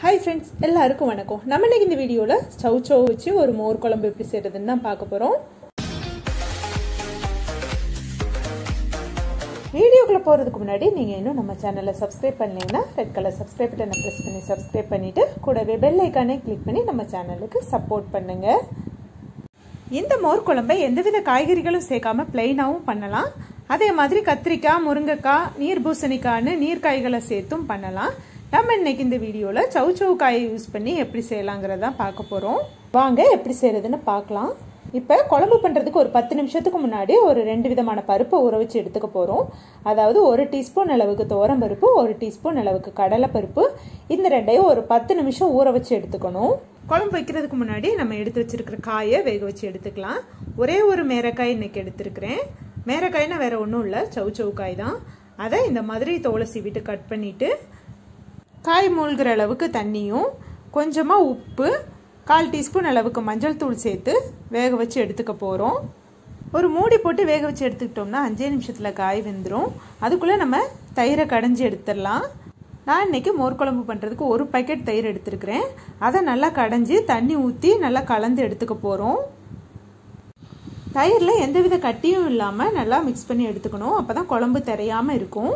Hi friends எல்லாருக்கும் வணக்கம். நம்ம இன்னைக்கு இந்த வீடியோவில் சவுச்சோ வச்சு ஒரு மோர் குழம்பு எப்படி செய்யறதுன்னு தான் பார்க்க போகிறோம் வீடியோக்குள்ளே போகிறதுக்கு முன்னாடி நீங்கள் இன்னும் நம்ம சேனலை சப்ஸ்கிரைப் பண்ணீங்கன்னா ரெட் கலர் சப்ஸ்கிரைப் பட்டனை ப்ரெஸ் பண்ணி சப்ஸ்கிரைப் பண்ணிவிட்டு கூடவே பெல் ஐக்கானே கிளிக் பண்ணி நம்ம சேனலுக்கு சப்போர்ட் பண்ணுங்கள் இந்த மோர் குழம்பை எந்தவித காய்கறிகளும் சேர்க்காம பிளெயினாகவும் பண்ணலாம். அதே மாதிரி கத்திரிக்காய் முருங்கைக்காய் நீர் பூசணிக்காய்னு நீர்க்காய்களை சேர்த்தும் பண்ணலாம். நம்ம இன்னைக்கு இந்த வீடியோவில் சவுச்சவு காயை யூஸ் பண்ணி எப்படி செய்யலாங்கிறத பார்க்க போகிறோம் வாங்க எப்படி செய்கிறதுன்னு பார்க்கலாம். இப்போ குழம்பு பண்ணுறதுக்கு ஒரு பத்து நிமிஷத்துக்கு முன்னாடி ஒரு ரெண்டு விதமான பருப்பை ஊற வச்சு எடுத்துக்க போகிறோம் அதாவது ஒரு டீஸ்பூன் அளவுக்கு தோரம் பருப்பு ஒரு டீஸ்பூன் அளவுக்கு கடலை பருப்பு. இந்த ரெண்டையும் ஒரு பத்து நிமிஷம் ஊற வச்சு எடுத்துக்கணும். குழம்பு வைக்கிறதுக்கு முன்னாடி நம்ம எடுத்து வச்சிருக்கிற காயை வேக வச்சு எடுத்துக்கலாம். ஒரே ஒரு மேரக்காய் இன்னைக்கு எடுத்துருக்கிறேன். மேரக்காய்னா வேற ஒன்றும் இல்லை சவு சவு காய் தான். அதை இந்த மாதிரி தோலை சீவிட்டு கட் பண்ணிட்டு காய் மூழ்கிற அளவுக்கு தண்ணியும் கொஞ்சமாக உப்பு கால் டீஸ்பூன் அளவுக்கு மஞ்சள் தூள் சேர்த்து வேக வச்சு எடுத்துக்க போகிறோம் ஒரு மூடி போட்டு வேக வச்சு எடுத்துக்கிட்டோம்னா அஞ்சே நிமிஷத்தில் காய் வெந்துடும் அதுக்குள்ளே நம்ம தயிரை கடைஞ்சி எடுத்துடலாம். நான் இன்றைக்கி மோர் குழம்பு பண்ணுறதுக்கு ஒரு பேக்கெட் தயிர் எடுத்துருக்கிறேன். அதை நல்லா கடைஞ்சி தண்ணி ஊற்றி நல்லா கலந்து எடுத்துக்க போகிறோம் தயிரில் எந்தவித கட்டியும் இல்லாமல் நல்லா மிக்ஸ் பண்ணி எடுத்துக்கணும். அப்போ தான் குழம்பு தெரியாமல் இருக்கும்.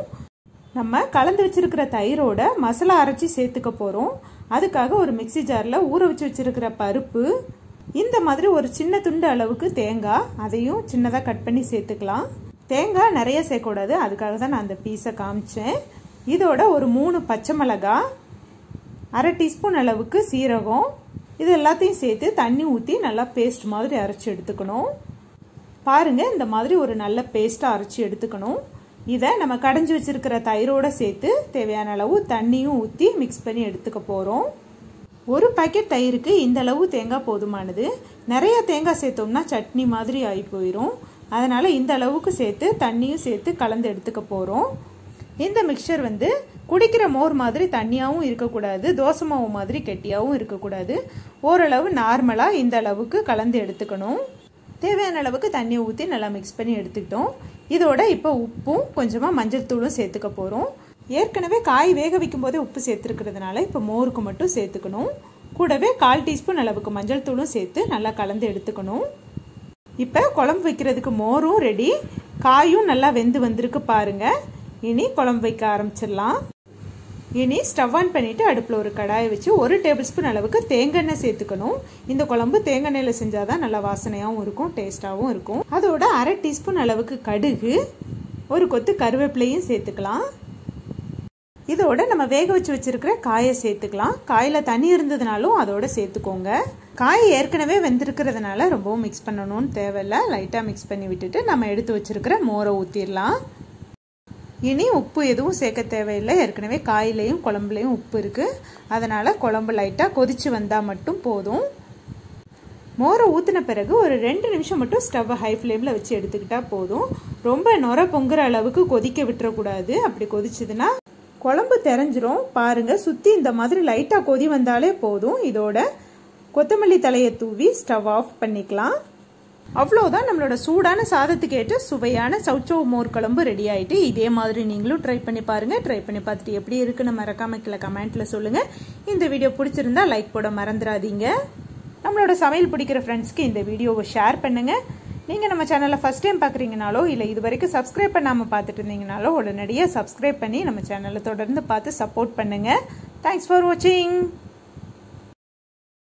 நம்ம கலந்து வச்சிருக்கிற தயிரோட மசாலா அரைச்சி சேர்த்துக்க போகிறோம் அதுக்காக ஒரு மிக்சி ஜாரில் ஊற வச்சு வச்சுருக்கிற பருப்பு இந்த மாதிரி ஒரு சின்ன துண்டு அளவுக்கு தேங்காய் அதையும் சின்னதாக கட் பண்ணி சேர்த்துக்கலாம். தேங்காய் நிறைய சேர்க்கக்கூடாது அதுக்காக தான் நான் அந்த பீஸை காமிச்சேன். இதோட ஒரு மூணு பச்சை மிளகாய் அரை டீஸ்பூன் அளவுக்கு சீரகம் இது எல்லாத்தையும் சேர்த்து தண்ணி ஊற்றி நல்லா பேஸ்ட் மாதிரி அரைச்சி எடுத்துக்கணும். பாருங்கள் இந்த மாதிரி ஒரு நல்ல பேஸ்ட்டாக அரைச்சி எடுத்துக்கணும். இதை நம்ம கடைஞ்சி வச்சிருக்கிற தயிரோட சேர்த்து தேவையான அளவு தண்ணியும் ஊற்றி மிக்ஸ் பண்ணி எடுத்துக்க போகிறோம் ஒரு பாக்கெட் தயிருக்கு இந்த அளவு தேங்காய் போதுமானது. நிறைய தேங்காய் சேர்த்தோம்னா சட்னி மாதிரி ஆகி போயிடும் அதனால் இந்த அளவுக்கு சேர்த்து தண்ணியும் சேர்த்து கலந்து எடுத்துக்க போகிறோம் இந்த மிக்சர் வந்து குடிக்கிற மோர் மாதிரி தண்ணியாகவும் இருக்கக்கூடாது தோசை மாவு மாதிரி கெட்டியாகவும் இருக்கக்கூடாது. ஓரளவு நார்மலாக இந்த அளவுக்கு கலந்து எடுத்துக்கணும். தேவையான அளவுக்கு தண்ணியை ஊற்றி நல்லா மிக்ஸ் பண்ணி எடுத்துக்கிட்டோம். இதோட இப்போ உப்பும் கொஞ்சமாக மஞ்சள் தூளும் சேர்த்துக்க போகிறோம் ஏற்கனவே காய் வேக வைக்கும் போதே உப்பு சேர்த்துருக்கிறதுனால இப்போ மோருக்கு மட்டும் சேர்த்துக்கணும். கூடவே கால் டீஸ்பூன் அளவுக்கு மஞ்சள் தூளும் சேர்த்து நல்லா கலந்து எடுத்துக்கணும். இப்போ குழம்பு வைக்கிறதுக்கு மோரும் ரெடி காயும் நல்லா வெந்து வந்திருக்கு பாருங்கள் இனி குழம்பு வைக்க ஆரம்பிச்சிடலாம். இனி ஸ்டவ் ஆன் பண்ணிவிட்டு அடுப்பில் ஒரு கடாயை வச்சு ஒரு டேபிள் ஸ்பூன் அளவுக்கு தேங்காய் சேர்த்துக்கணும். இந்த குழம்பு தேங்காய் எண்ணெயில் செஞ்சால் தான் நல்லா வாசனையாகவும் இருக்கும் டேஸ்ட்டாகவும் இருக்கும். அதோட அரை டீஸ்பூன் அளவுக்கு கடுகு ஒரு கொத்து கருவேப்பிலையும் சேர்த்துக்கலாம். இதோட நம்ம வேக வச்சு வச்சுருக்கிற காயை சேர்த்துக்கலாம். காயில் தண்ணி இருந்ததுனாலும் அதோட சேர்த்துக்கோங்க. காய் ஏற்கனவே வெந்திருக்கிறதுனால ரொம்பவும் மிக்ஸ் பண்ணணும்னு தேவையில்ல. லைட்டாக மிக்ஸ் பண்ணி விட்டுட்டு நம்ம எடுத்து வச்சிருக்கிற மோரை ஊற்றிடலாம் இனி உப்பு எதுவும் சேர்க்க தேவையில்லை. ஏற்கனவே காயிலையும் குழம்புலையும் உப்பு இருக்குது அதனால் குழம்பு லைட்டாக கொதிச்சு வந்தால் மட்டும் போதும். மோரை ஊற்றின பிறகு ஒரு ரெண்டு நிமிஷம் மட்டும் ஸ்டவ்வை ஹை ஃப்ளேமில் வச்சு எடுத்துக்கிட்டால் போதும். ரொம்ப நொர பொங்குற அளவுக்கு கொதிக்க விட்டுறக்கூடாது. அப்படி கொதிச்சதுன்னா குழம்பு தெரிஞ்சிரும். பாருங்கள் சுற்றி இந்த மாதிரி லைட்டாக கொதி வந்தாலே போதும். இதோட கொத்தமல்லி தலையை தூவி ஸ்டவ் ஆஃப் பண்ணிக்கலாம். அவ்வளோதான் நம்மளோட சூடான சாதத்துக்கு ஏற்ற சுவையான சவுச்சோ மோர் குழம்பு ரெடி ஆகிட்டு இதே மாதிரி நீங்களும் ட்ரை பண்ணி பாருங்கள் ட்ரை பண்ணி பார்த்துட்டு எப்படி இருக்குன்னு மறக்காம கீழே கமெண்ட்டில் சொல்லுங்கள் இந்த வீடியோ பிடிச்சிருந்தா லைக் போட மறந்துடாதீங்க. நம்மளோட சமையல் பிடிக்கிற ஃப்ரெண்ட்ஸ்க்கு இந்த வீடியோவை ஷேர் பண்ணுங்கள் நீங்கள் நம்ம சேனலை ஃபஸ்ட் டைம் பார்க்குறீங்கனாலோ இல்லை இது வரைக்கும் சப்ஸ்கிரைப் பண்ணாமல் பார்த்துட்டு இருந்தீங்கனாலோ உடனடியாக சப்ஸ்கிரைப் பண்ணி நம்ம சேனலை தொடர்ந்து பார்த்து சப்போர்ட் பண்ணுங்கள் தேங்க்ஸ் ஃபார் வாட்சிங்